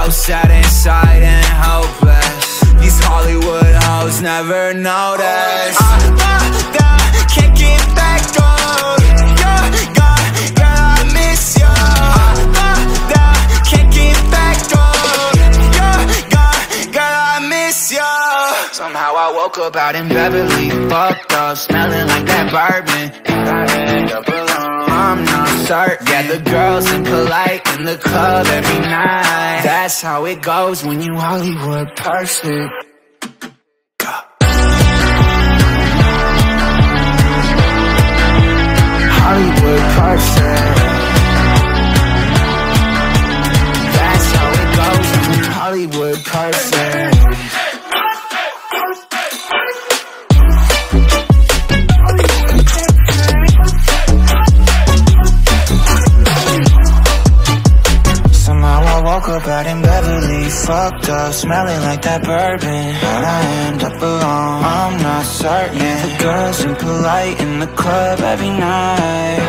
So sad inside and hopeless. These Hollywood hoes never notice. I can't get back on. You're gone, girl, I miss you. I can't get back on. You're gone, girl, I miss you. Somehow I woke up out in Beverly, fucked up, smelling like that bourbon. Certain. Yeah, the girls impolite in the club every night. That's how it goes when you Hollywood perfect. Hollywood perfect. That's how it goes when you Hollywood perfect. Fucked up, smelling like that bourbon. How'd I end up alone? I'm not certain. The girls impolite in the club every night.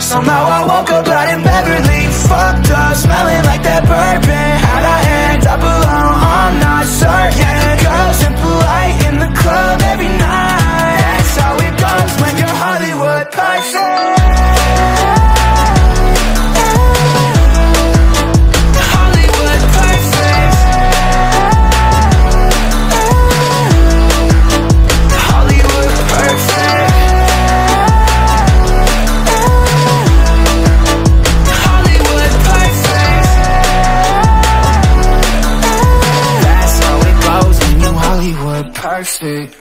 Somehow I woke up out in Beverly Fucked up, smelling like that bourbon That's